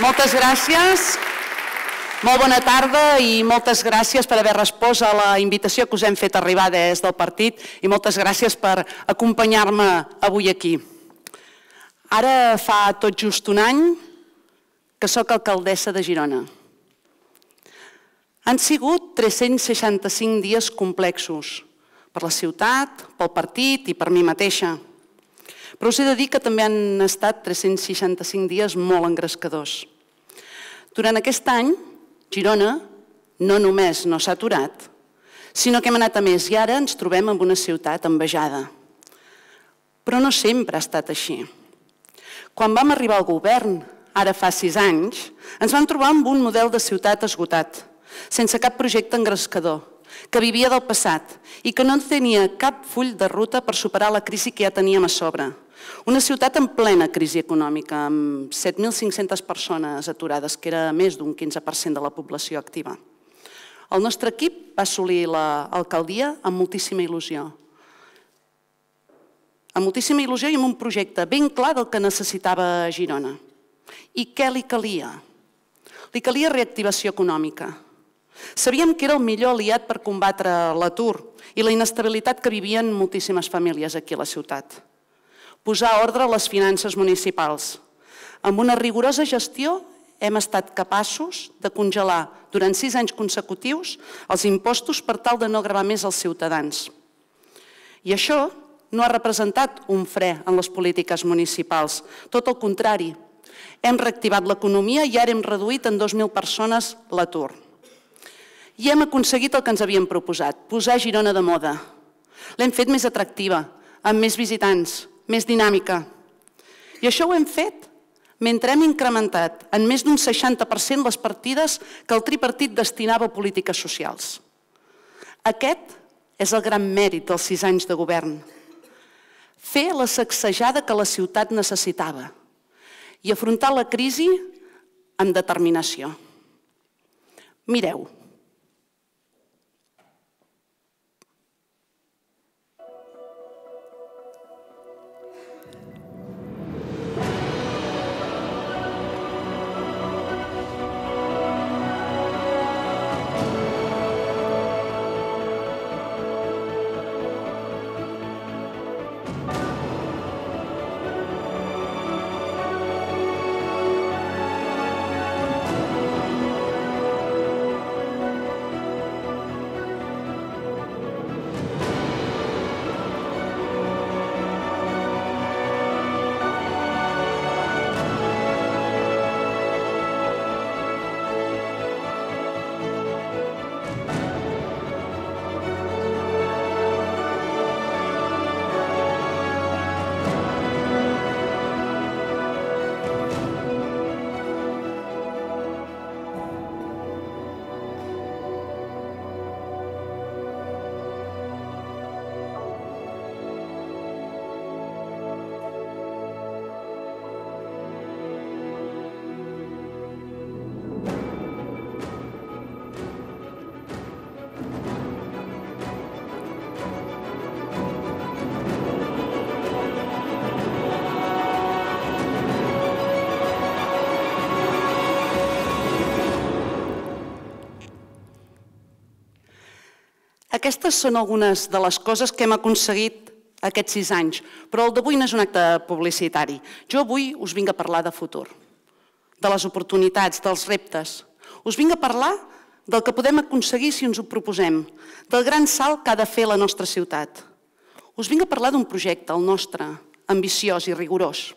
Moltes gràcies. Molt bona tarda i moltes gràcies per haver respost a la invitació que us hem fet arribar des del partit i moltes gràcies per acompanyar-me avui aquí. Ara fa tot just un any que sóc alcaldessa de Girona. Han sigut 365 dies complexos per la ciutat, pel partit i per mi mateixa. Però us he de dir que també han estat 365 dies molt engrescadors. Durant aquest any, Girona no només no s'ha aturat, sinó que hem anat a més i ara ens trobem en una ciutat envejada. Però no sempre ha estat així. Quan vam arribar al govern, ara fa sis anys, ens vam trobar amb un model de ciutat esgotat, sense cap projecte engrescador, que vivia del passat i que no tenia cap full de ruta per superar la crisi que ja teníem a sobre, una ciutat en plena crisi econòmica, amb 7.500 persones aturades, que era més d'un 15% de la població activa. El nostre equip va assolir l'alcaldia amb moltíssima il·lusió. Amb moltíssima il·lusió i amb un projecte ben clar del que necessitava Girona. I què li calia? Li calia reactivació econòmica. Sabíem que era el millor aliat per combatre l'atur i la inestabilitat que vivien moltíssimes famílies aquí a la ciutat posar ordre a les finances municipals. Amb una rigorosa gestió hem estat capaços de congelar durant sis anys consecutius els impostos per tal de no gravar més els ciutadans. I això no ha representat un fre en les polítiques municipals, tot el contrari. Hem reactivat l'economia i ara hem reduït en 2.000 persones l'atur. I hem aconseguit el que ens havíem proposat, posar Girona de moda. L'hem fet més atractiva, amb més visitants, més dinàmica. I això ho hem fet mentre hem incrementat en més d'un 60% les partides que el tripartit destinava a polítiques socials. Aquest és el gran mèrit dels sis anys de govern. Fer la sacsejada que la ciutat necessitava i afrontar la crisi amb determinació. Mireu, Aquestes són algunes de les coses que hem aconseguit aquests sis anys, però el d'avui no és un acte publicitari. Jo avui us vinc a parlar de futur, de les oportunitats, dels reptes. Us vinc a parlar del que podem aconseguir si ens ho proposem, del gran salt que ha de fer la nostra ciutat. Us vinc a parlar d'un projecte, el nostre, ambiciós i rigorós.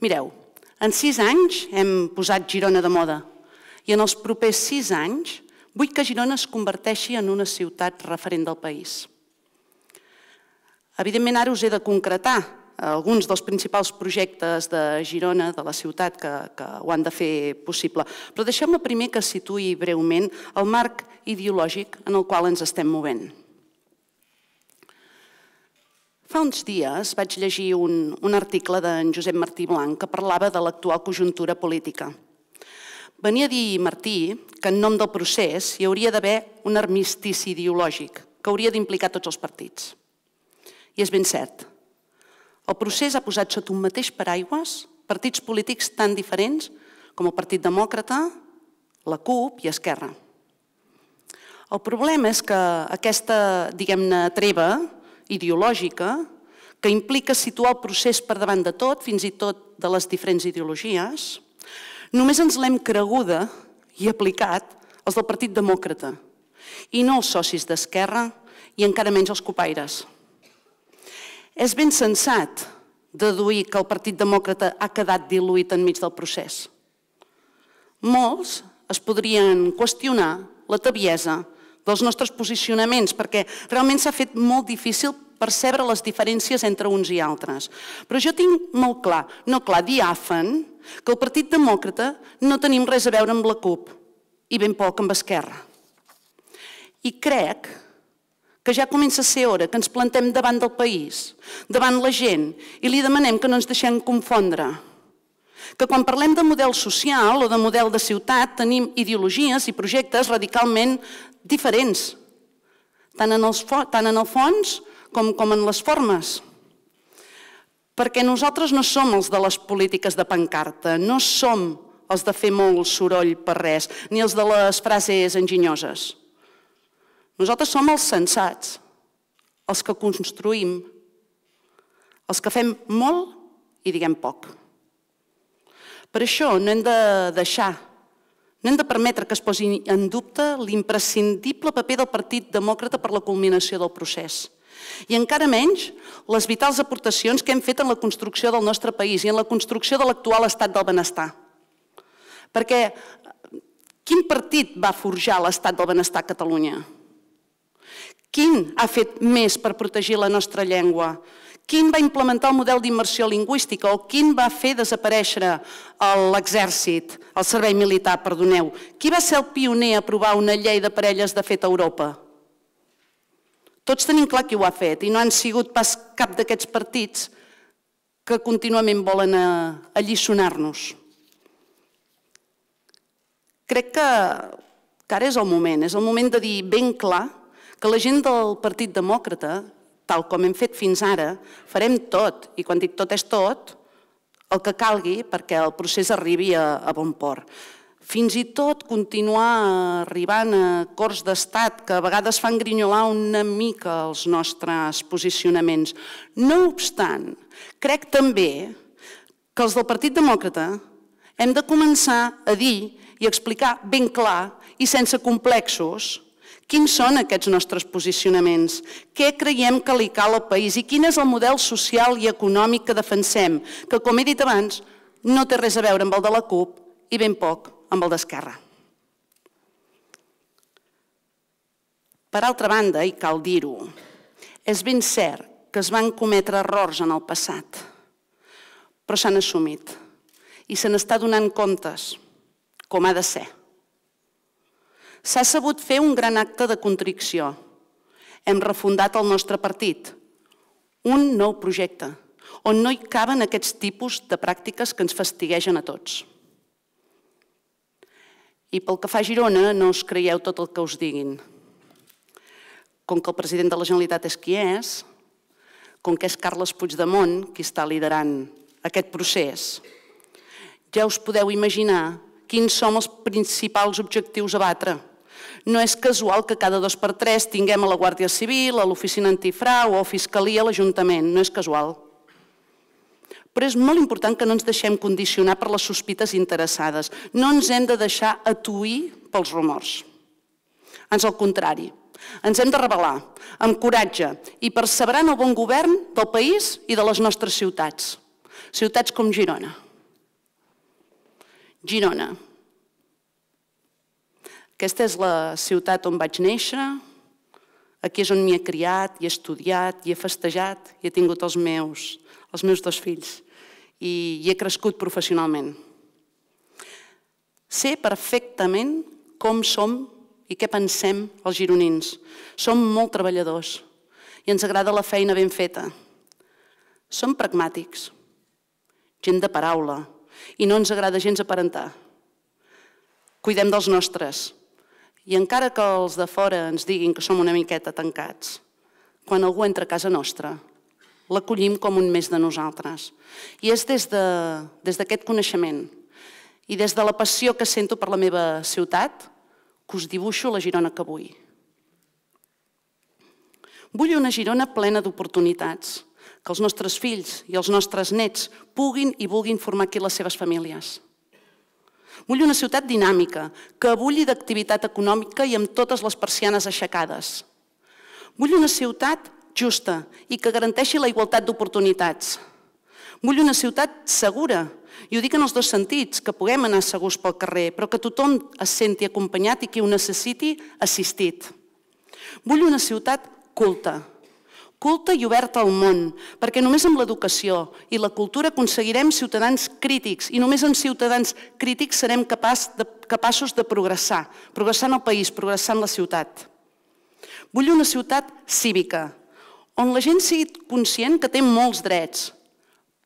Mireu, en sis anys hem posat Girona de moda i en els propers sis anys Vull que Girona es converteixi en una ciutat referent del país. Evidentment, ara us he de concretar alguns dels principals projectes de Girona, de la ciutat, que, que ho han de fer possible. Però deixeu-me primer que situï breument el marc ideològic en el qual ens estem movent. Fa uns dies vaig llegir un, un article d'en Josep Martí Blanc que parlava de l'actual conjuntura política. Venia a dir Martí que en nom del procés hi hauria d'haver un armistici ideològic que hauria d'implicar tots els partits. I és ben cert. El procés ha posat sota un mateix paraigües partits polítics tan diferents com el Partit Demòcrata, la CUP i Esquerra. El problema és que aquesta, diguem-ne, treva ideològica, que implica situar el procés per davant de tot, fins i tot de les diferents ideologies, només ens l'hem creguda i aplicat els del Partit Demòcrata, i no els socis d'Esquerra i encara menys els copaires. És ben sensat deduir que el Partit Demòcrata ha quedat diluït enmig del procés. Molts es podrien qüestionar la tabiesa dels nostres posicionaments, perquè realment s'ha fet molt difícil percebre les diferències entre uns i altres. Però jo tinc molt clar, no clar, diàfan, que el Partit Demòcrata no tenim res a veure amb la CUP i ben poc amb Esquerra. I crec que ja comença a ser hora que ens plantem davant del país, davant la gent, i li demanem que no ens deixem confondre. Que quan parlem de model social o de model de ciutat tenim ideologies i projectes radicalment diferents, tant en, els, tant en el fons com, com en les formes. Perquè nosaltres no som els de les polítiques de pancarta, no som els de fer molt soroll per res, ni els de les frases enginyoses. Nosaltres som els sensats, els que construïm, els que fem molt i diguem poc. Per això no hem de deixar, no hem de permetre que es posi en dubte l'imprescindible paper del Partit Demòcrata per la culminació del procés. I encara menys les vitals aportacions que hem fet en la construcció del nostre país i en la construcció de l'actual estat del benestar. Perquè quin partit va forjar l'estat del benestar a Catalunya? Quin ha fet més per protegir la nostra llengua? Quin va implementar el model d'immersió lingüística o quin va fer desaparèixer l'exèrcit, el servei militar, perdoneu? Qui va ser el pioner a aprovar una llei de parelles de fet a Europa? Tots tenim clar qui ho ha fet i no han sigut pas cap d'aquests partits que contínuament volen alliçonar-nos. Crec que, que ara és el moment, és el moment de dir ben clar que la gent del Partit Demòcrata, tal com hem fet fins ara, farem tot, i quan dic tot és tot, el que calgui perquè el procés arribi a, a bon port. Fins i tot continuar arribant a cors d'estat que a vegades fan grinyolar una mica els nostres posicionaments. No obstant, crec també que els del Partit Demòcrata hem de començar a dir i explicar ben clar i sense complexos Quins són aquests nostres posicionaments? Què creiem que li cal al país i quin és el model social i econòmic que defensem, que, com he dit abans, no té res a veure amb el de la CUP i ben poc amb el d'Esquerra. Per altra banda, i cal dir-ho, és ben cert que es van cometre errors en el passat, però s'han assumit i se n'està donant comptes, com ha de ser. S'ha sabut fer un gran acte de contricció. Hem refundat el nostre partit. Un nou projecte, on no hi caben aquests tipus de pràctiques que ens fastiguegen a tots. I pel que fa a Girona, no us creieu tot el que us diguin. Com que el president de la Generalitat és qui és, com que és Carles Puigdemont qui està liderant aquest procés, ja us podeu imaginar quins són els principals objectius a batre no és casual que cada dos per tres tinguem a la Guàrdia Civil, a l'Oficina Antifrau o a Fiscalia, a l'Ajuntament. No és casual. Però és molt important que no ens deixem condicionar per les sospites interessades. No ens hem de deixar atuir pels rumors. Ans al contrari, ens hem de revelar amb coratge i perseverant el bon govern del país i de les nostres ciutats. Ciutats com Girona. Girona, aquesta és la ciutat on vaig néixer, aquí és on m'hi he criat, i he estudiat, i he festejat, i he tingut els meus, els meus dos fills, i hi he crescut professionalment. Sé perfectament com som i què pensem els gironins. Som molt treballadors i ens agrada la feina ben feta. Som pragmàtics, gent de paraula, i no ens agrada gens aparentar. Cuidem dels nostres, i encara que els de fora ens diguin que som una miqueta tancats, quan algú entra a casa nostra, l'acollim com un més de nosaltres. I és des d'aquest de, des coneixement I des de la passió que sento per la meva ciutat, que us dibuixo la Girona que vull. Vull una Girona plena d'oportunitats, que els nostres fills i els nostres nets puguin i vulguin formar aquí les seves famílies. Vull una ciutat dinàmica, que abulli d'activitat econòmica i amb totes les persianes aixecades. Vull una ciutat justa i que garanteixi la igualtat d'oportunitats. Vull una ciutat segura, i ho dic en els dos sentits, que puguem anar segurs pel carrer, però que tothom es senti acompanyat i qui ho necessiti assistit. Vull una ciutat culta, culta i oberta al món, perquè només amb l'educació i la cultura aconseguirem ciutadans crítics i només amb ciutadans crítics serem de, capaços de progressar, progressar en el país, progressar en la ciutat. Vull una ciutat cívica, on la gent sigui conscient que té molts drets,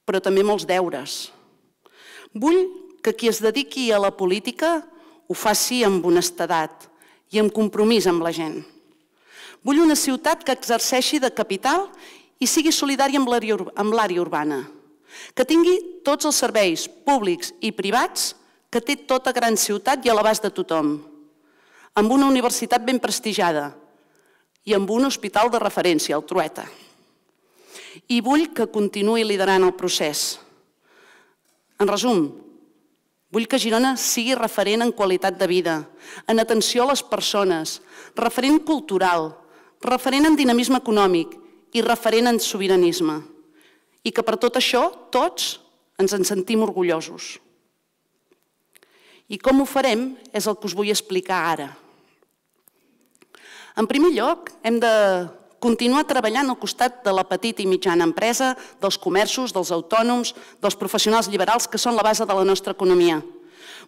però també molts deures. Vull que qui es dediqui a la política ho faci amb honestedat i amb compromís amb la gent. Vull una ciutat que exerceixi de capital i sigui solidària amb l'àrea urbana, que tingui tots els serveis públics i privats que té tota gran ciutat i a l'abast de tothom, amb una universitat ben prestigiada i amb un hospital de referència, el Trueta. I vull que continuï liderant el procés. En resum, Vull que Girona sigui referent en qualitat de vida, en atenció a les persones, referent cultural, referent en dinamisme econòmic i referent en sobiranisme. I que per tot això tots ens en sentim orgullosos. I com ho farem és el que us vull explicar ara. En primer lloc, hem de continuar treballant al costat de la petita i mitjana empresa, dels comerços, dels autònoms, dels professionals liberals que són la base de la nostra economia.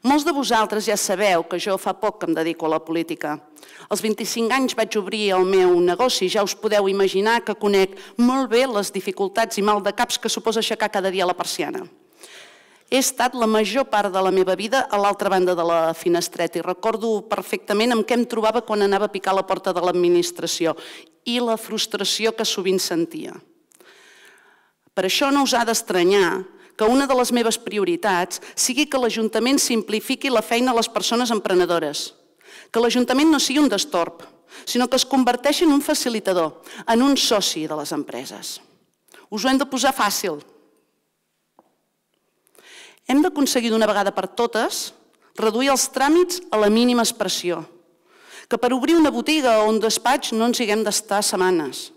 Molts de vosaltres ja sabeu que jo fa poc que em dedico a la política. Als 25 anys vaig obrir el meu negoci, ja us podeu imaginar que conec molt bé les dificultats i mal de caps que suposa aixecar cada dia la persiana. He estat la major part de la meva vida a l'altra banda de la finestreta i recordo perfectament amb què em trobava quan anava a picar la porta de l'administració i la frustració que sovint sentia. Per això no us ha d'estranyar que una de les meves prioritats sigui que l'Ajuntament simplifiqui la feina a les persones emprenedores, que l'Ajuntament no sigui un destorb, sinó que es converteixi en un facilitador, en un soci de les empreses. Us ho hem de posar fàcil. Hem d'aconseguir d'una vegada per totes reduir els tràmits a la mínima expressió, que per obrir una botiga o un despatx no ens haguem d'estar setmanes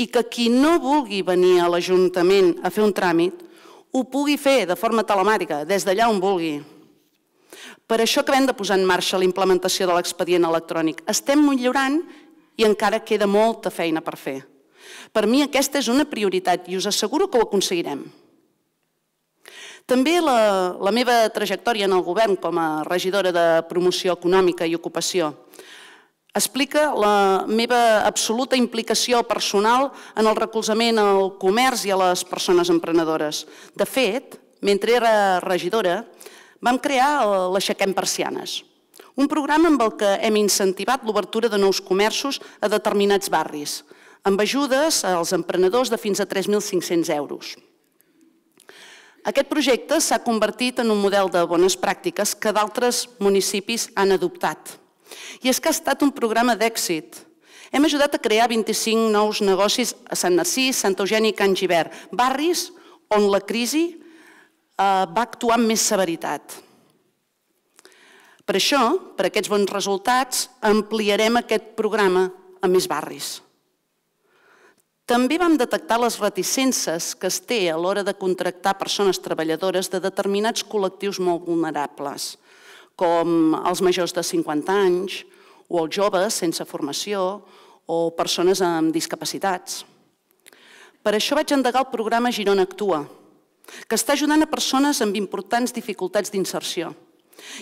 i que qui no vulgui venir a l'Ajuntament a fer un tràmit ho pugui fer de forma telemàtica, des d'allà on vulgui. Per això acabem de posar en marxa la implementació de l'expedient electrònic. Estem millorant i encara queda molta feina per fer. Per mi aquesta és una prioritat i us asseguro que ho aconseguirem. També la, la meva trajectòria en el govern com a regidora de promoció econòmica i ocupació explica la meva absoluta implicació personal en el recolzament al comerç i a les persones emprenedores. De fet, mentre era regidora, vam crear l'Aixequem Persianes, un programa amb el que hem incentivat l'obertura de nous comerços a determinats barris, amb ajudes als emprenedors de fins a 3.500 euros. Aquest projecte s'ha convertit en un model de bones pràctiques que d'altres municipis han adoptat. I és que ha estat un programa d'èxit. Hem ajudat a crear 25 nous negocis a Sant Narcís, Sant Eugeni i Can Givert, barris on la crisi eh, va actuar amb més severitat. Per això, per aquests bons resultats, ampliarem aquest programa a més barris. També vam detectar les reticences que es té a l'hora de contractar persones treballadores de determinats col·lectius molt vulnerables, com els majors de 50 anys o els joves sense formació o persones amb discapacitats. Per això vaig endegar el programa Girona Actua, que està ajudant a persones amb importants dificultats d'inserció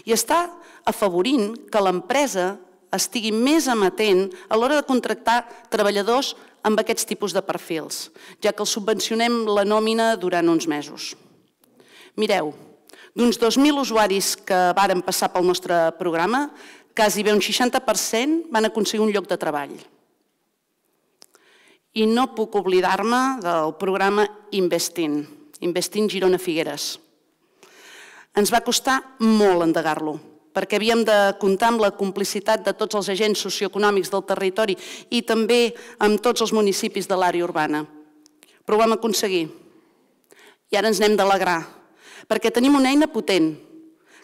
i està afavorint que l'empresa estigui més amatent a l'hora de contractar treballadors amb aquests tipus de perfils, ja que els subvencionem la nòmina durant uns mesos. Mireu, D'uns 2.000 usuaris que varen passar pel nostre programa, quasi bé un 60% van aconseguir un lloc de treball. I no puc oblidar-me del programa Investin, Investin Girona Figueres. Ens va costar molt endegar-lo, perquè havíem de comptar amb la complicitat de tots els agents socioeconòmics del territori i també amb tots els municipis de l'àrea urbana. Però ho vam aconseguir. I ara ens n'hem d'alegrar, perquè tenim una eina potent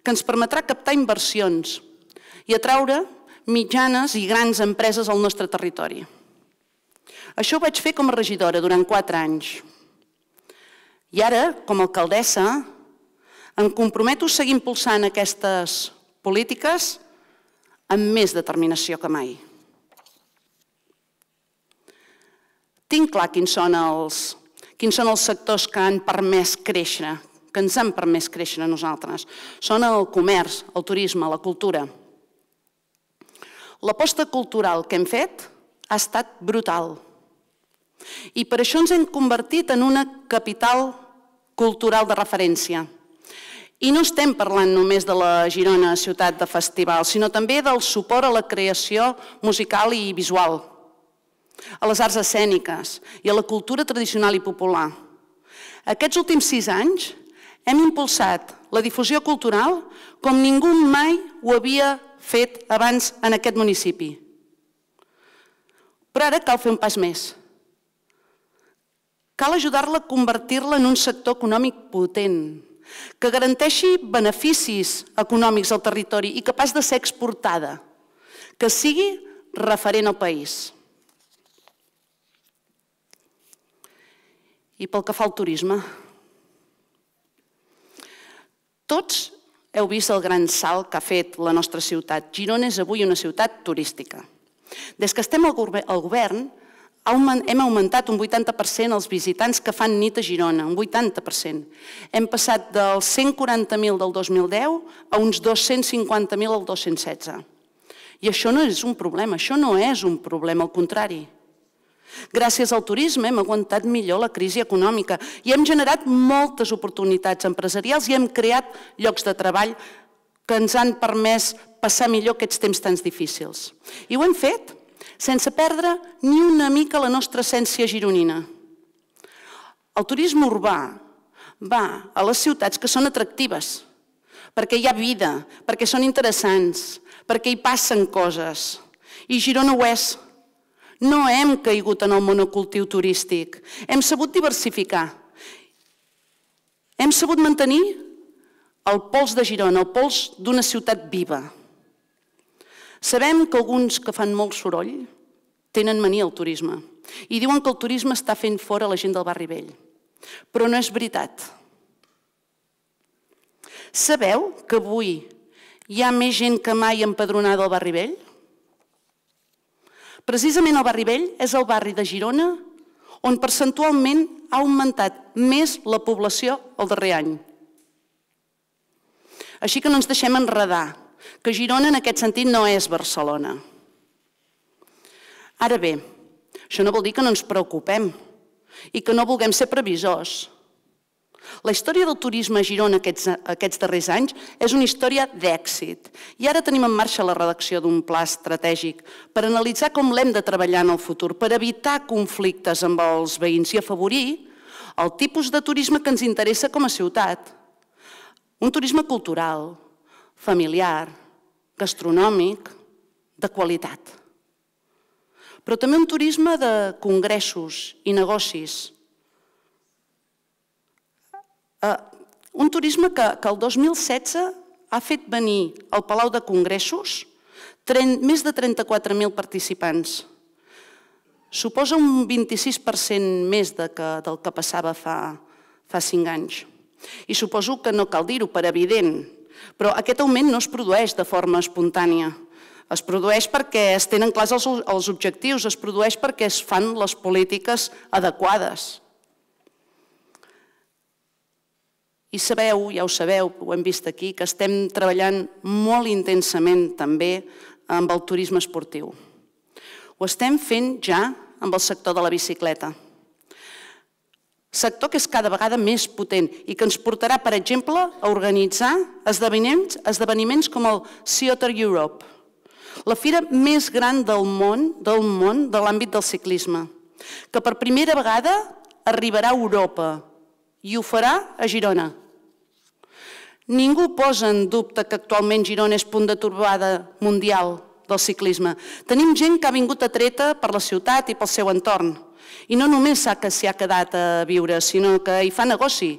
que ens permetrà captar inversions i atraure mitjanes i grans empreses al nostre territori. Això ho vaig fer com a regidora durant quatre anys. I ara, com a alcaldessa, em comprometo a seguir impulsant aquestes polítiques amb més determinació que mai. Tinc clar quins són els, quins són els sectors que han permès créixer, que ens han permès créixer a nosaltres. Són el comerç, el turisme, la cultura. L'aposta cultural que hem fet ha estat brutal. I per això ens hem convertit en una capital cultural de referència. I no estem parlant només de la Girona ciutat de festival, sinó també del suport a la creació musical i visual, a les arts escèniques i a la cultura tradicional i popular. Aquests últims sis anys hem impulsat la difusió cultural com ningú mai ho havia fet abans en aquest municipi. Però ara cal fer un pas més. Cal ajudar-la a convertir-la en un sector econòmic potent, que garanteixi beneficis econòmics al territori i capaç de ser exportada, que sigui referent al país. I pel que fa al turisme, tots heu vist el gran salt que ha fet la nostra ciutat. Girona és avui una ciutat turística. Des que estem al govern, hem augmentat un 80% els visitants que fan nit a Girona, un 80%. Hem passat dels 140.000 del 2010 a uns 250.000 al 216. I això no és un problema, això no és un problema, al contrari. Gràcies al turisme hem aguantat millor la crisi econòmica i hem generat moltes oportunitats empresarials i hem creat llocs de treball que ens han permès passar millor aquests temps tan difícils. I ho hem fet sense perdre ni una mica la nostra essència gironina. El turisme urbà va a les ciutats que són atractives, perquè hi ha vida, perquè són interessants, perquè hi passen coses. I Girona ho és. No hem caigut en el monocultiu turístic. Hem sabut diversificar. Hem sabut mantenir el pols de Girona, el pols d'una ciutat viva. Sabem que alguns que fan molt soroll tenen mania al turisme i diuen que el turisme està fent fora la gent del barri vell. Però no és veritat. Sabeu que avui hi ha més gent que mai empadronada al barri vell? Precisament el barri vell és el barri de Girona on percentualment ha augmentat més la població el darrer any. Així que no ens deixem enredar, que Girona en aquest sentit no és Barcelona. Ara bé, això no vol dir que no ens preocupem i que no vulguem ser previsors. La història del turisme a Girona aquests, aquests darrers anys és una història d'èxit. I ara tenim en marxa la redacció d'un pla estratègic per analitzar com l'hem de treballar en el futur, per evitar conflictes amb els veïns i afavorir el tipus de turisme que ens interessa com a ciutat. Un turisme cultural, familiar, gastronòmic, de qualitat però també un turisme de congressos i negocis. Eh, un turisme que, que el 2016 ha fet venir al Palau de Congressos més de 34.000 participants. Suposa un 26% més de que, del que passava fa, fa 5 anys. I suposo que no cal dir-ho per evident, però aquest augment no es produeix de forma espontània. Es produeix perquè es tenen clars els, els objectius, es produeix perquè es fan les polítiques adequades. I sabeu, ja ho sabeu, ho hem vist aquí, que estem treballant molt intensament també amb el turisme esportiu. Ho estem fent ja amb el sector de la bicicleta. Sector que és cada vegada més potent i que ens portarà, per exemple, a organitzar esdeveniments, esdeveniments com el Theatre Europe, la fira més gran del món, del món de l'àmbit del ciclisme, que per primera vegada arribarà a Europa i ho farà a Girona. Ningú posa en dubte que actualment Girona és punt de trobada mundial del ciclisme. Tenim gent que ha vingut atreta per la ciutat i pel seu entorn. I no només que s'hi ha quedat a viure, sinó que hi fa negoci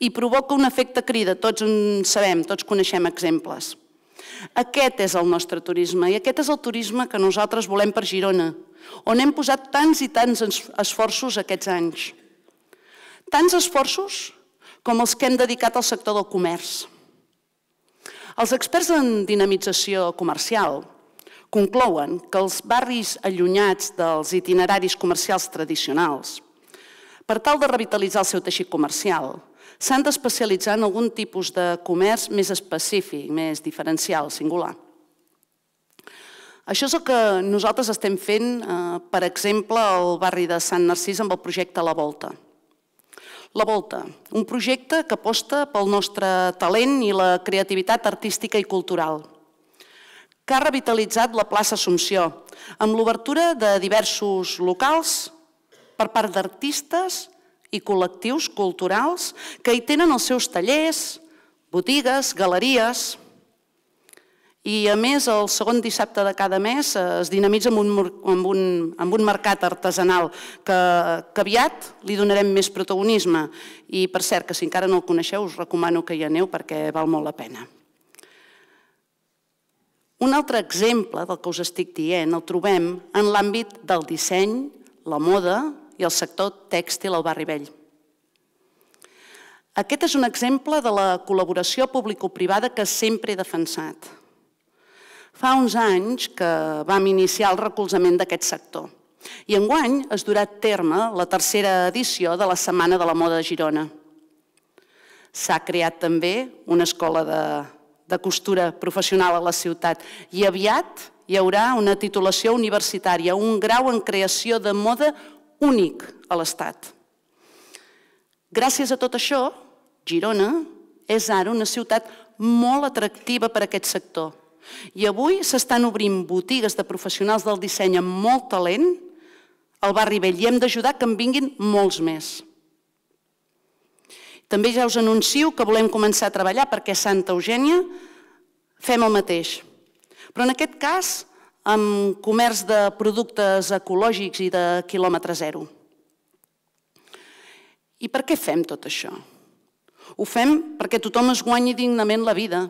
i provoca un efecte crida. Tots en sabem, tots coneixem exemples. Aquest és el nostre turisme i aquest és el turisme que nosaltres volem per Girona, on hem posat tants i tants esforços aquests anys. Tants esforços com els que hem dedicat al sector del comerç. Els experts en dinamització comercial conclouen que els barris allunyats dels itineraris comercials tradicionals, per tal de revitalitzar el seu teixit comercial, s'han d'especialitzar en algun tipus de comerç més específic, més diferencial, singular. Això és el que nosaltres estem fent, eh, per exemple, al barri de Sant Narcís amb el projecte La Volta. La Volta, un projecte que aposta pel nostre talent i la creativitat artística i cultural, que ha revitalitzat la plaça Assumpció, amb l'obertura de diversos locals per part d'artistes i col·lectius culturals que hi tenen els seus tallers, botigues, galeries, i a més el segon dissabte de cada mes es dinamitza amb un, amb un, amb un mercat artesanal que, que aviat li donarem més protagonisme i per cert que si encara no el coneixeu us recomano que hi aneu perquè val molt la pena. Un altre exemple del que us estic dient el trobem en l'àmbit del disseny, la moda i el sector tèxtil al barri vell. Aquest és un exemple de la col·laboració público-privada que sempre he defensat. Fa uns anys que vam iniciar el recolzament d'aquest sector i enguany es durà a terme la tercera edició de la Setmana de la Moda de Girona. S'ha creat també una escola de, de costura professional a la ciutat i aviat hi haurà una titulació universitària, un grau en creació de moda únic a l'Estat. Gràcies a tot això, Girona és ara una ciutat molt atractiva per a aquest sector i avui s'estan obrint botigues de professionals del disseny amb molt talent al barri vell i hem d'ajudar que en vinguin molts més. També ja us anuncio que volem començar a treballar perquè a Santa Eugènia fem el mateix. Però en aquest cas amb comerç de productes ecològics i de quilòmetre zero. I per què fem tot això? Ho fem perquè tothom es guanyi dignament la vida,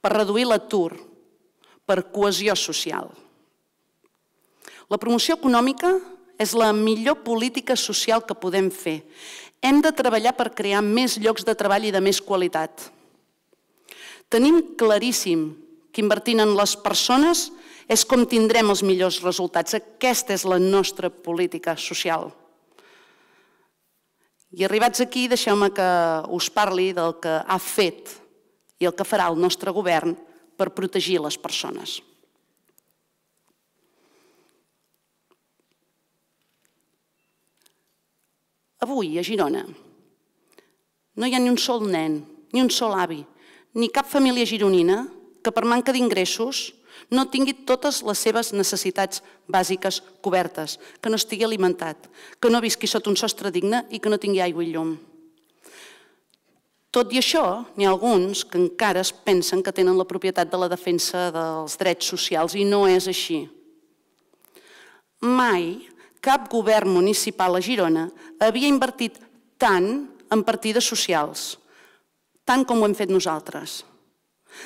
per reduir l'atur, per cohesió social. La promoció econòmica és la millor política social que podem fer. Hem de treballar per crear més llocs de treball i de més qualitat. Tenim claríssim que invertint en les persones és com tindrem els millors resultats. Aquesta és la nostra política social. I arribats aquí, deixeu-me que us parli del que ha fet i el que farà el nostre govern per protegir les persones. Avui, a Girona, no hi ha ni un sol nen, ni un sol avi, ni cap família gironina que per manca d'ingressos no tingui totes les seves necessitats bàsiques cobertes, que no estigui alimentat, que no visqui sota un sostre digne i que no tingui aigua i llum. Tot i això, n'hi ha alguns que encara es pensen que tenen la propietat de la defensa dels drets socials i no és així. Mai cap govern municipal a Girona havia invertit tant en partides socials, tant com ho hem fet nosaltres.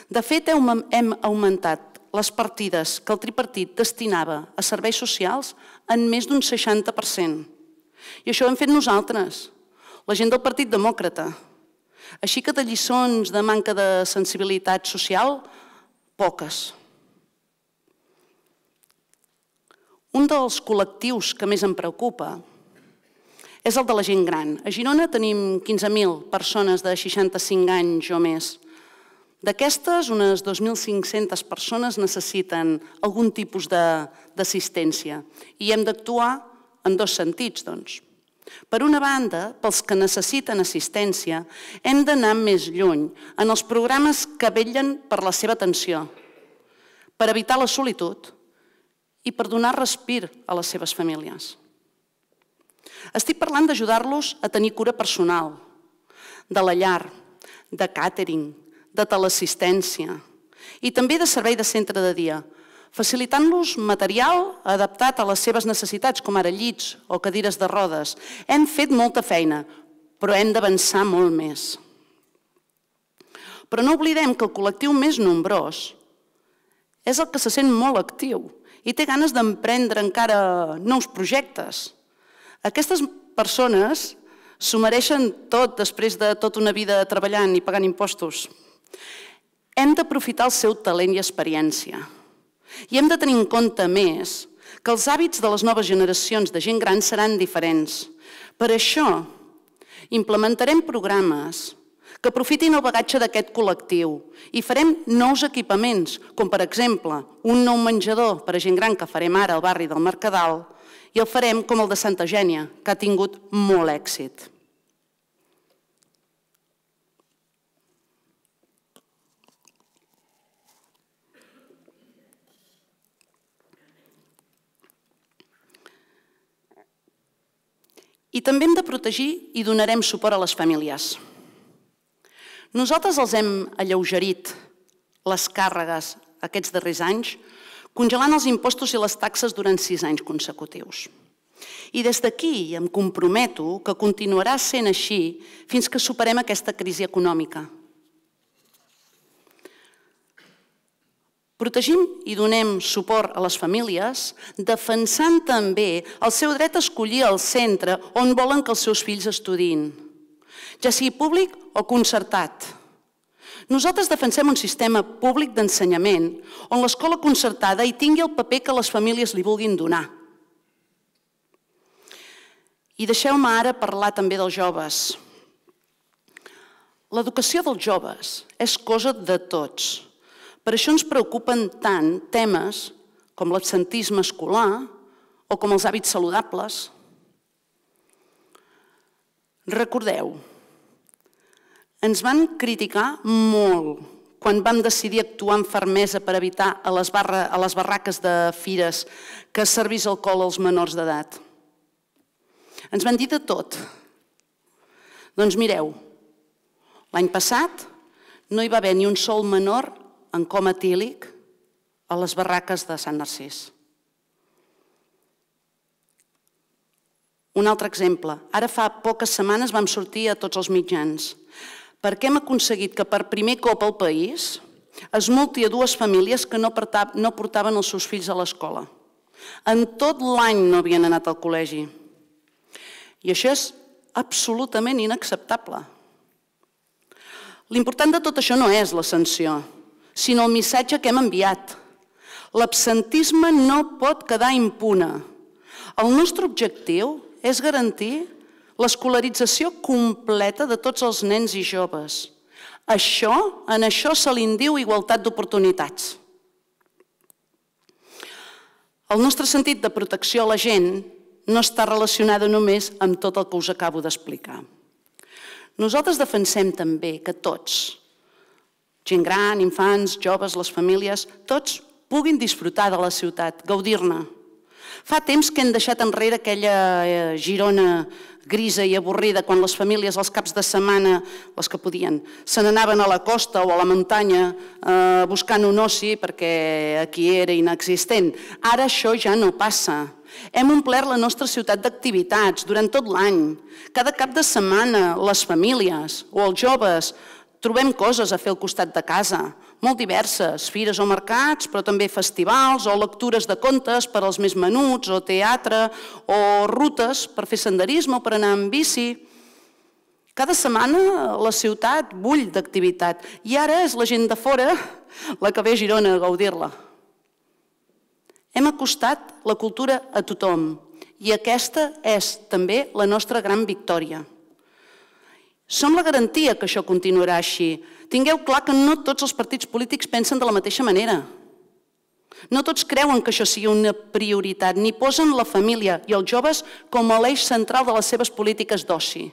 De fet, hem augmentat les partides que el tripartit destinava a serveis socials en més d'un 60%. I això ho hem fet nosaltres, la gent del Partit Demòcrata, així que de lliçons de manca de sensibilitat social, poques. Un dels col·lectius que més em preocupa és el de la gent gran. A Girona tenim 15.000 persones de 65 anys o més. D'aquestes, unes 2.500 persones necessiten algun tipus d'assistència i hem d'actuar en dos sentits, doncs. Per una banda, pels que necessiten assistència, hem d'anar més lluny en els programes que vetllen per la seva atenció, per evitar la solitud i per donar respir a les seves famílies. Estic parlant d'ajudar-los a tenir cura personal, de la llar, de càtering, de teleassistència i també de servei de centre de dia, facilitant-los material adaptat a les seves necessitats, com ara llits o cadires de rodes. Hem fet molta feina, però hem d'avançar molt més. Però no oblidem que el col·lectiu més nombrós és el que se sent molt actiu i té ganes d'emprendre encara nous projectes. Aquestes persones s'ho mereixen tot després de tota una vida treballant i pagant impostos. Hem d'aprofitar el seu talent i experiència. I hem de tenir en compte més que els hàbits de les noves generacions de gent gran seran diferents. Per això, implementarem programes que aprofitin el bagatge d'aquest col·lectiu i farem nous equipaments, com per exemple un nou menjador per a gent gran que farem ara al barri del Mercadal i el farem com el de Santa Gènia, que ha tingut molt èxit. I també hem de protegir i donarem suport a les famílies. Nosaltres els hem alleugerit les càrregues aquests darrers anys, congelant els impostos i les taxes durant sis anys consecutius. I des d'aquí em comprometo que continuarà sent així fins que superem aquesta crisi econòmica. Protegim i donem suport a les famílies, defensant també el seu dret a escollir el centre on volen que els seus fills estudin, ja sigui públic o concertat. Nosaltres defensem un sistema públic d'ensenyament on l'escola concertada hi tingui el paper que les famílies li vulguin donar. I deixeu-me ara parlar també dels joves. L'educació dels joves és cosa de tots. Per això ens preocupen tant temes com l'absentisme escolar o com els hàbits saludables. Recordeu, ens van criticar molt quan vam decidir actuar amb fermesa per evitar a les, barra, a les barraques de fires que servís alcohol als menors d'edat. Ens van dir de tot. Doncs mireu, l'any passat no hi va haver ni un sol menor en coma etílic a les barraques de Sant Narcís. Un altre exemple. Ara fa poques setmanes vam sortir a tots els mitjans perquè hem aconseguit que per primer cop al país es multi a dues famílies que no portaven els seus fills a l'escola. En tot l'any no havien anat al col·legi. I això és absolutament inacceptable. L'important de tot això no és la sanció, sinó el missatge que hem enviat. L'absentisme no pot quedar impune. El nostre objectiu és garantir l'escolarització completa de tots els nens i joves. Això, en això se li diu igualtat d'oportunitats. El nostre sentit de protecció a la gent no està relacionada només amb tot el que us acabo d'explicar. Nosaltres defensem també que tots, gent gran, infants, joves, les famílies, tots puguin disfrutar de la ciutat, gaudir-ne. Fa temps que hem deixat enrere aquella eh, Girona grisa i avorrida quan les famílies els caps de setmana, les que podien, se n'anaven a la costa o a la muntanya eh, buscant un oci perquè aquí era inexistent. Ara això ja no passa. Hem omplert la nostra ciutat d'activitats durant tot l'any. Cada cap de setmana les famílies o els joves trobem coses a fer al costat de casa molt diverses, fires o mercats, però també festivals o lectures de contes per als més menuts, o teatre, o rutes per fer senderisme o per anar amb bici. Cada setmana la ciutat bull d'activitat i ara és la gent de fora la que ve a Girona a gaudir-la. Hem acostat la cultura a tothom i aquesta és també la nostra gran victòria. Som la garantia que això continuarà així, Tingueu clar que no tots els partits polítics pensen de la mateixa manera. No tots creuen que això sigui una prioritat, ni posen la família i els joves com a l'eix central de les seves polítiques d'oci.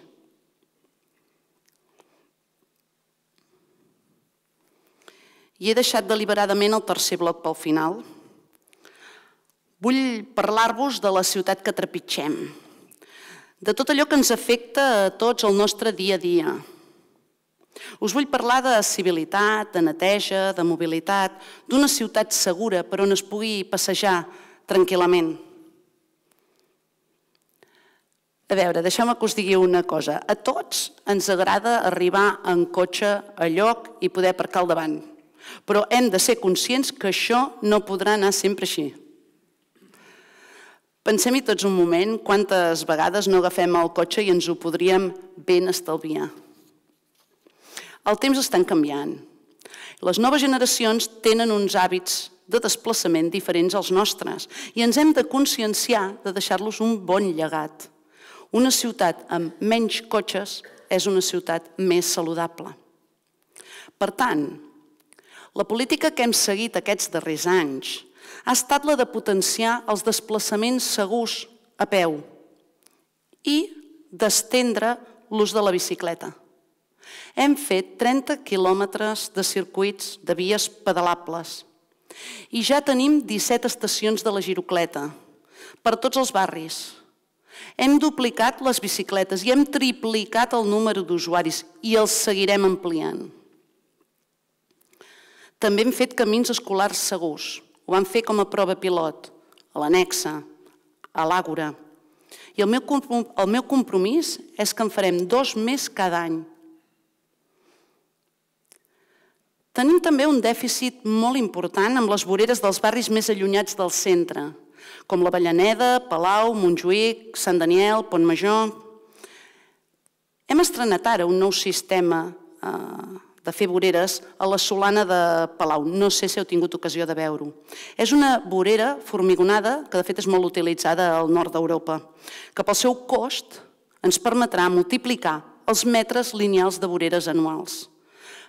I he deixat deliberadament el tercer bloc pel final. Vull parlar-vos de la ciutat que trepitgem, de tot allò que ens afecta a tots el nostre dia a dia, Us vull parlar de civilitat, de neteja, de mobilitat, d'una ciutat segura per on es pugui passejar tranquil·lament. A veure, deixeu-me que us digui una cosa. A tots ens agrada arribar en cotxe a lloc i poder aparcar al davant. Però hem de ser conscients que això no podrà anar sempre així. Pensem-hi tots un moment quantes vegades no agafem el cotxe i ens ho podríem ben estalviar. El temps està canviant. Les noves generacions tenen uns hàbits de desplaçament diferents als nostres i ens hem de conscienciar de deixar-los un bon llegat. Una ciutat amb menys cotxes és una ciutat més saludable. Per tant, la política que hem seguit aquests darrers anys ha estat la de potenciar els desplaçaments segurs a peu i d'estendre l'ús de la bicicleta. Hem fet 30 quilòmetres de circuits de vies pedalables i ja tenim 17 estacions de la girocleta per tots els barris. Hem duplicat les bicicletes i hem triplicat el número d'usuaris i els seguirem ampliant. També hem fet camins escolars segurs. Ho vam fer com a prova pilot, a l'annexa, a l'àgora. I el meu, el meu compromís és que en farem dos més cada any. Tenim també un dèficit molt important amb les voreres dels barris més allunyats del centre, com la Vallaneda, Palau, Montjuïc, Sant Daniel, Pont Major. Hem estrenat ara un nou sistema eh, de fer voreres a la Solana de Palau. No sé si heu tingut ocasió de veure-ho. És una vorera formigonada, que de fet és molt utilitzada al nord d'Europa, que pel seu cost ens permetrà multiplicar els metres lineals de voreres anuals.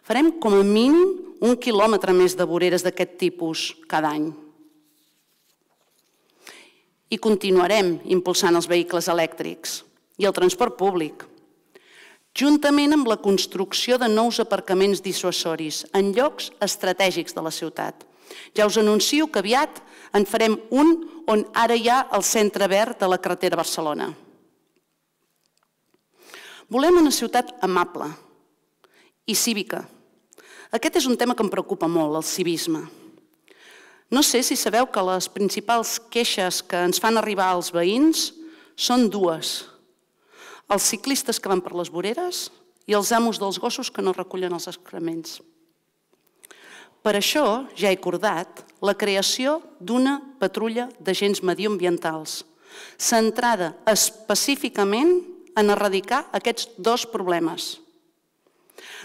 Farem com a mínim un quilòmetre més de voreres d'aquest tipus cada any. I continuarem impulsant els vehicles elèctrics i el transport públic, juntament amb la construcció de nous aparcaments dissuasoris en llocs estratègics de la ciutat. Ja us anuncio que aviat en farem un on ara hi ha el centre verd de la carretera Barcelona. Volem una ciutat amable i cívica. Aquest és un tema que em preocupa molt, el civisme. No sé si sabeu que les principals queixes que ens fan arribar als veïns són dues els ciclistes que van per les voreres i els amos dels gossos que no recullen els excrements. Per això ja he acordat la creació d'una patrulla d'agents medioambientals centrada específicament en erradicar aquests dos problemes.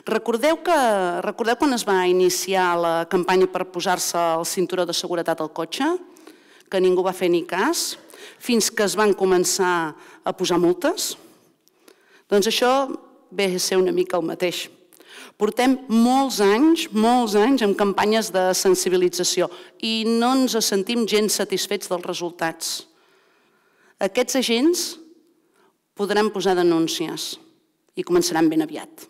Recordeu, que, recordeu quan es va iniciar la campanya per posar-se el cinturó de seguretat al cotxe? Que ningú va fer ni cas, fins que es van començar a posar multes? Doncs això ve a ser una mica el mateix. Portem molts anys, molts anys amb campanyes de sensibilització i no ens sentim gens satisfets dels resultats. Aquests agents podran posar denúncies i començaran ben aviat.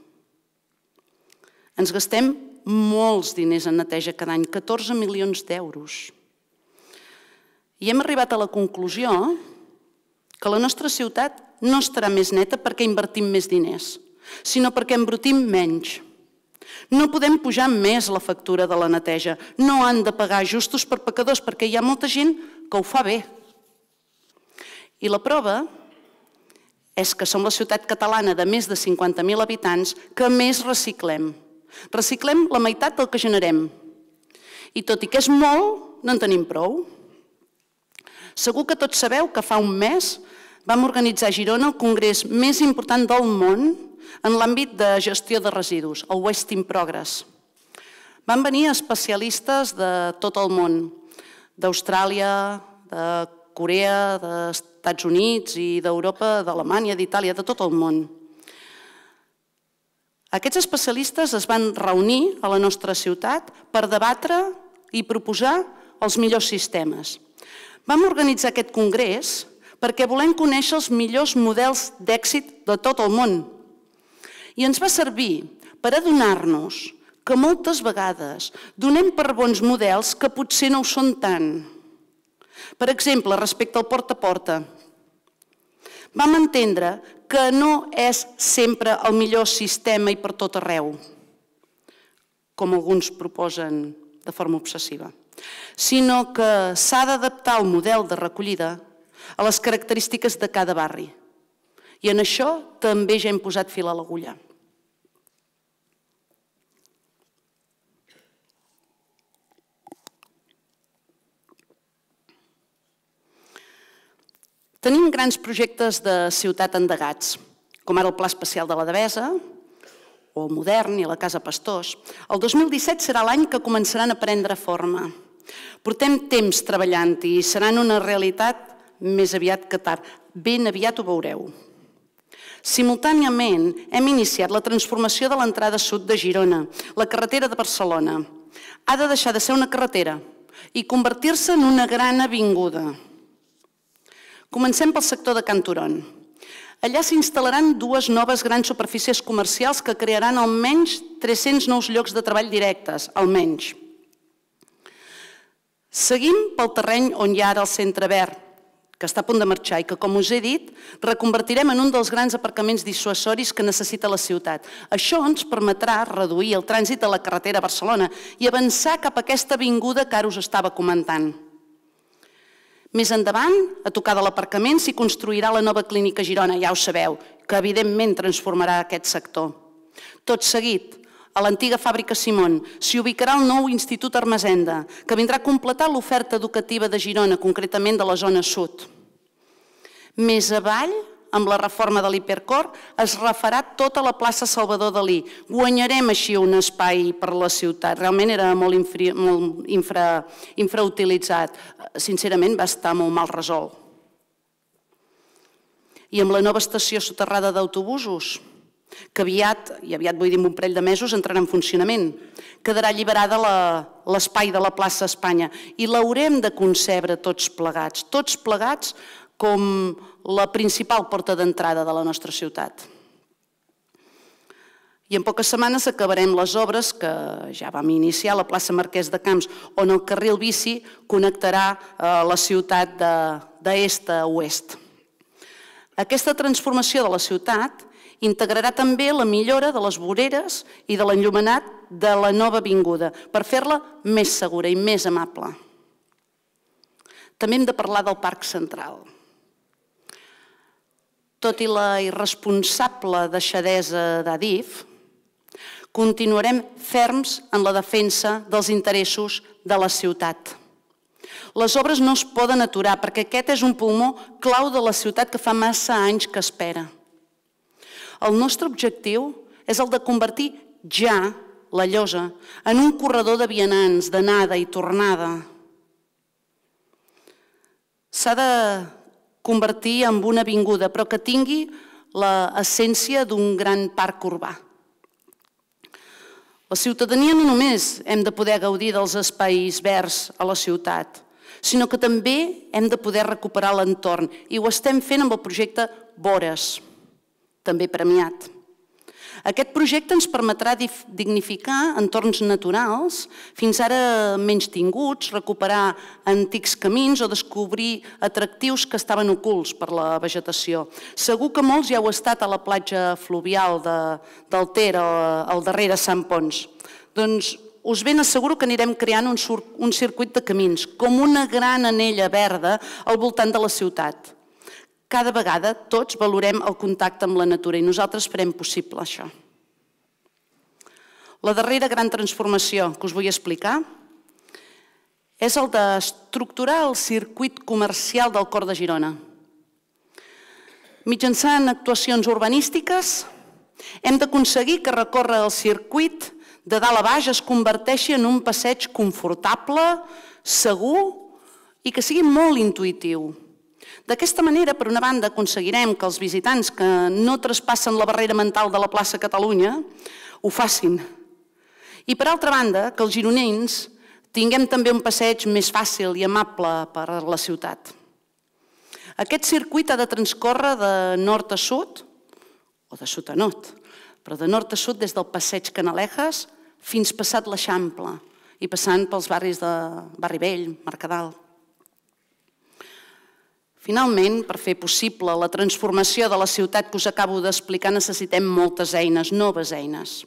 Ens gastem molts diners en neteja cada any, 14 milions d'euros. I hem arribat a la conclusió que la nostra ciutat no estarà més neta perquè invertim més diners, sinó perquè embrutim menys. No podem pujar més la factura de la neteja. No han de pagar justos per pecadors, perquè hi ha molta gent que ho fa bé. I la prova és que som la ciutat catalana de més de 50.000 habitants que més reciclem. Reciclem la meitat del que generem. I tot i que és molt, no en tenim prou. Segur que tots sabeu que fa un mes vam organitzar a Girona el congrés més important del món en l'àmbit de gestió de residus, el Waste in Progress. Van venir especialistes de tot el món, d'Austràlia, de Corea, dels Estats Units i d'Europa, d'Alemanya, d'Itàlia, de tot el món. Aquests especialistes es van reunir a la nostra ciutat per debatre i proposar els millors sistemes. Vam organitzar aquest congrés perquè volem conèixer els millors models d'èxit de tot el món. I ens va servir per adonar-nos que moltes vegades donem per bons models que potser no ho són tant. Per exemple, respecte al porta a porta. Vam entendre que no és sempre el millor sistema i per tot arreu. com alguns proposen de forma obsessiva, sinó que s'ha d'adaptar el model de recollida a les característiques de cada barri. I en això també ja hem posat fil a l'agulla. Tenim grans projectes de ciutat endegats, com ara el Pla Especial de la Devesa, o el Modern i la Casa Pastors. El 2017 serà l'any que començaran a prendre forma. Portem temps treballant i seran una realitat més aviat que tard. Ben aviat ho veureu. Simultàniament hem iniciat la transformació de l'entrada sud de Girona, la carretera de Barcelona. Ha de deixar de ser una carretera i convertir-se en una gran avinguda. Comencem pel sector de Canturon. Allà s'instal·laran dues noves grans superfícies comercials que crearan almenys 300 nous llocs de treball directes, almenys. Seguim pel terreny on hi ha ara el centre verd, que està a punt de marxar i que, com us he dit, reconvertirem en un dels grans aparcaments dissuasoris que necessita la ciutat. Això ens permetrà reduir el trànsit a la carretera a Barcelona i avançar cap a aquesta avinguda que ara us estava comentant. Més endavant, a tocar de l'aparcament, s'hi construirà la nova clínica Girona, ja ho sabeu, que evidentment transformarà aquest sector. Tot seguit, a l'antiga fàbrica Simón, s'hi ubicarà el nou Institut Armesenda, que vindrà a completar l'oferta educativa de Girona, concretament de la zona sud. Més avall, amb la reforma de l'Hipercor, es refarà tota la plaça Salvador Dalí. Guanyarem així un espai per la ciutat. Realment era molt, molt infra, infrautilitzat. Sincerament, va estar molt mal resolt. I amb la nova estació soterrada d'autobusos, que aviat, i aviat vull dir un parell de mesos, entrarà en funcionament. Quedarà alliberada l'espai de la plaça Espanya i l'haurem de concebre tots plegats, tots plegats com la principal porta d'entrada de la nostra ciutat. I en poques setmanes acabarem les obres que ja vam iniciar a la plaça Marquès de Camps, on el carril bici connectarà eh, la ciutat d'est a oest. Aquesta transformació de la ciutat integrarà també la millora de les voreres i de l'enllumenat de la nova avinguda per fer-la més segura i més amable. També hem de parlar del Parc Central tot i la irresponsable deixadesa d'Adif, continuarem ferms en la defensa dels interessos de la ciutat. Les obres no es poden aturar perquè aquest és un pulmó clau de la ciutat que fa massa anys que espera. El nostre objectiu és el de convertir ja la llosa en un corredor de vianants, d'anada i tornada. S'ha de convertir en una avinguda, però que tingui l'essència d'un gran parc urbà. La ciutadania no només hem de poder gaudir dels espais verds a la ciutat, sinó que també hem de poder recuperar l'entorn i ho estem fent amb el projecte Vores, també premiat. Aquest projecte ens permetrà dignificar entorns naturals, fins ara menys tinguts, recuperar antics camins o descobrir atractius que estaven ocults per la vegetació. Segur que molts ja heu estat a la platja fluvial de, del Ter, al darrere Sant Pons. Doncs us ben asseguro que anirem creant un, un circuit de camins, com una gran anella verda al voltant de la ciutat. Cada vegada tots valorem el contacte amb la natura i nosaltres farem possible això. La darrera gran transformació que us vull explicar és el d'estructurar el circuit comercial del cor de Girona. Mitjançant actuacions urbanístiques hem d'aconseguir que recórrer el circuit de dalt a baix es converteixi en un passeig confortable, segur i que sigui molt intuïtiu. D'aquesta manera, per una banda, aconseguirem que els visitants que no traspassen la barrera mental de la plaça Catalunya ho facin. I per altra banda, que els gironins tinguem també un passeig més fàcil i amable per a la ciutat. Aquest circuit ha de transcórrer de nord a sud, o de sud a nord, però de nord a sud des del passeig Canalejas fins passat l'Eixample i passant pels barris de Barri Vell, Mercadal. Finalment, per fer possible la transformació de la ciutat que us acabo d'explicar, necessitem moltes eines, noves eines.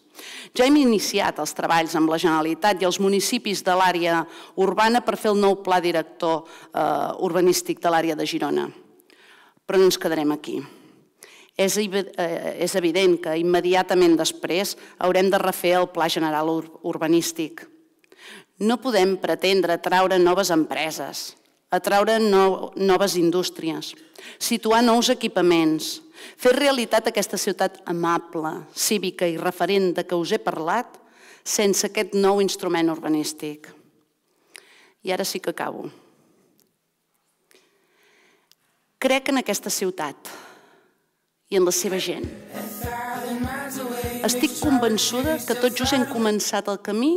Ja hem iniciat els treballs amb la Generalitat i els municipis de l'àrea urbana per fer el nou pla director eh, urbanístic de l'àrea de Girona. Però no ens quedarem aquí. És, eh, és evident que immediatament després haurem de refer el Pla General Urbanístic. No podem pretendre traure noves empreses, atraure no, noves indústries, situar nous equipaments, fer realitat aquesta ciutat amable, cívica i referent de què us he parlat sense aquest nou instrument urbanístic. I ara sí que acabo. Crec en aquesta ciutat i en la seva gent. Estic convençuda que tots just hem començat el camí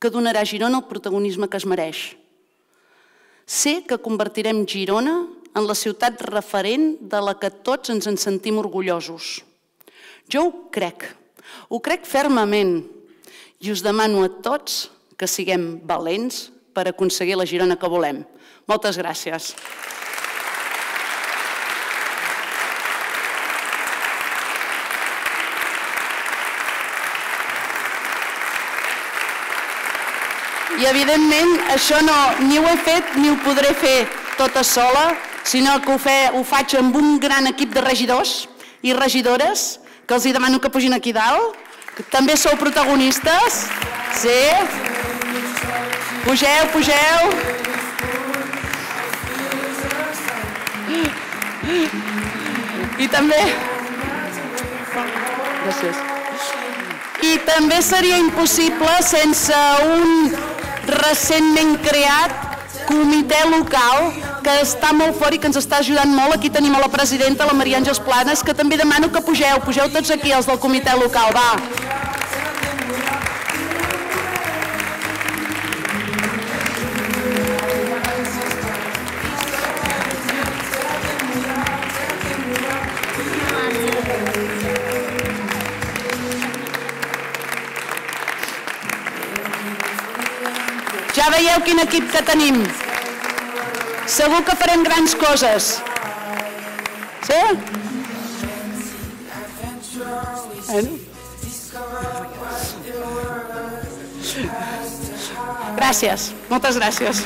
que donarà a Girona el protagonisme que es mereix Sé que convertirem Girona en la ciutat referent de la que tots ens en sentim orgullosos. Jo ho crec, ho crec fermament i us demano a tots que siguem valents per aconseguir la Girona que volem. Moltes gràcies. I, evidentment, això no, ni ho he fet ni ho podré fer tota sola, sinó que ho, fe, ho faig amb un gran equip de regidors i regidores, que els hi demano que pugin aquí dalt, també sou protagonistes. Sí? Pugeu, pugeu. I també... Gràcies. I també seria impossible sense un recentment creat comitè local que està molt fort i que ens està ajudant molt. Aquí tenim a la presidenta, la Maria Àngels Planes, que també demano que pugeu, pugeu tots aquí, els del comitè local, va. Quin equip que tenim. Segur que farem grans coses. Sí? Gràcies, moltes gràcies.